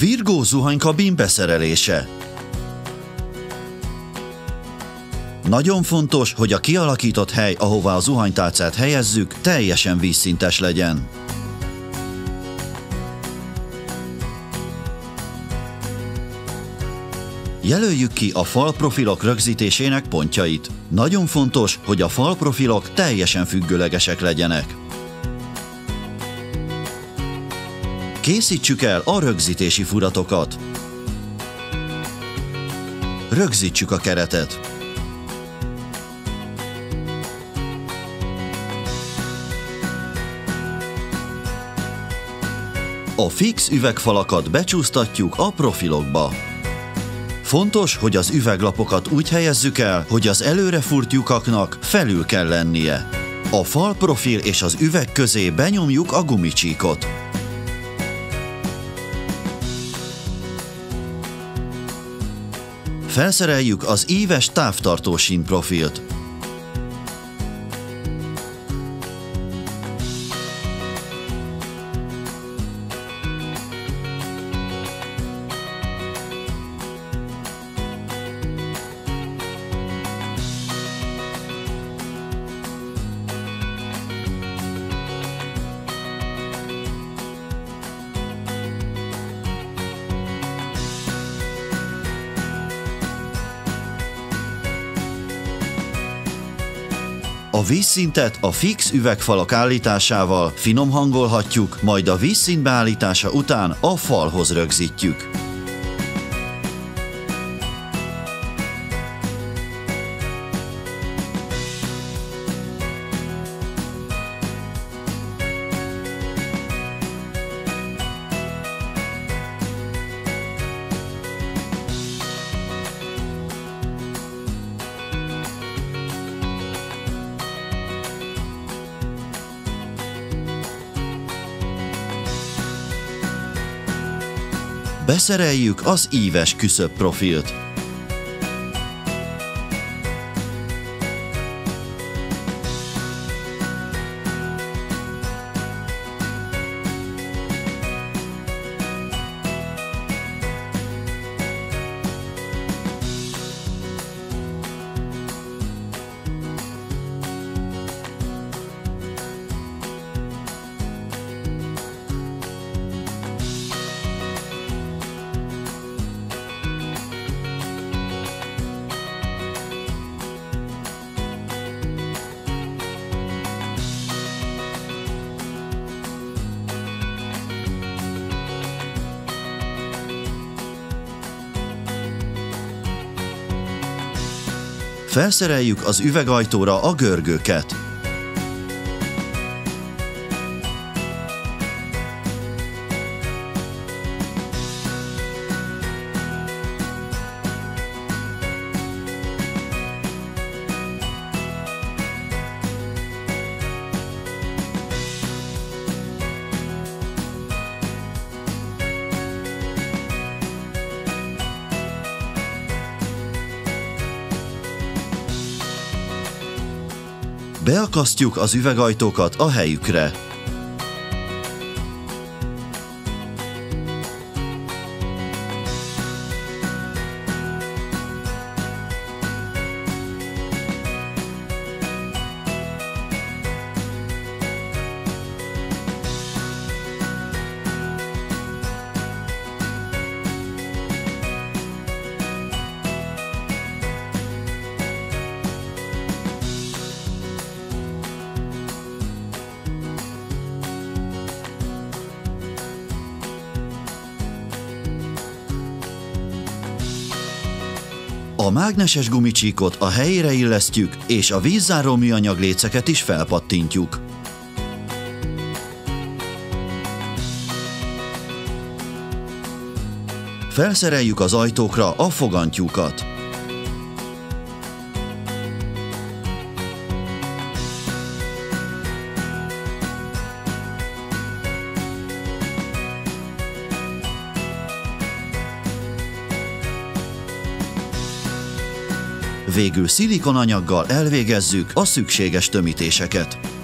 Virgó zuhanykabin beszerelése. Nagyon fontos, hogy a kialakított hely, ahová a zuhanytálcát helyezzük, teljesen vízszintes legyen. Jelöljük ki a falprofilok rögzítésének pontjait. Nagyon fontos, hogy a falprofilok teljesen függőlegesek legyenek. Készítsük el a rögzítési furatokat. Rögzítsük a keretet. A fix üvegfalakat becsúsztatjuk a profilokba. Fontos, hogy az üveglapokat úgy helyezzük el, hogy az előre furt lyukaknak felül kell lennie. A fal profil és az üveg közé benyomjuk a gumicsíkot. Felszereljük az íves távtartó profilt. A vízszintet a fix üvegfalak állításával finom hangolhatjuk, majd a vízszint beállítása után a falhoz rögzítjük. Beszereljük az íves küszöbb profilt. Felszereljük az üvegajtóra a görgőket. Beakasztjuk az üvegajtókat a helyükre. A mágneses gumicsíkot a helyére illesztjük, és a vízzáró műanyag léceket is felpattintjuk. Felszereljük az ajtókra a fogantyúkat. Végül szilikonanyaggal elvégezzük a szükséges tömítéseket.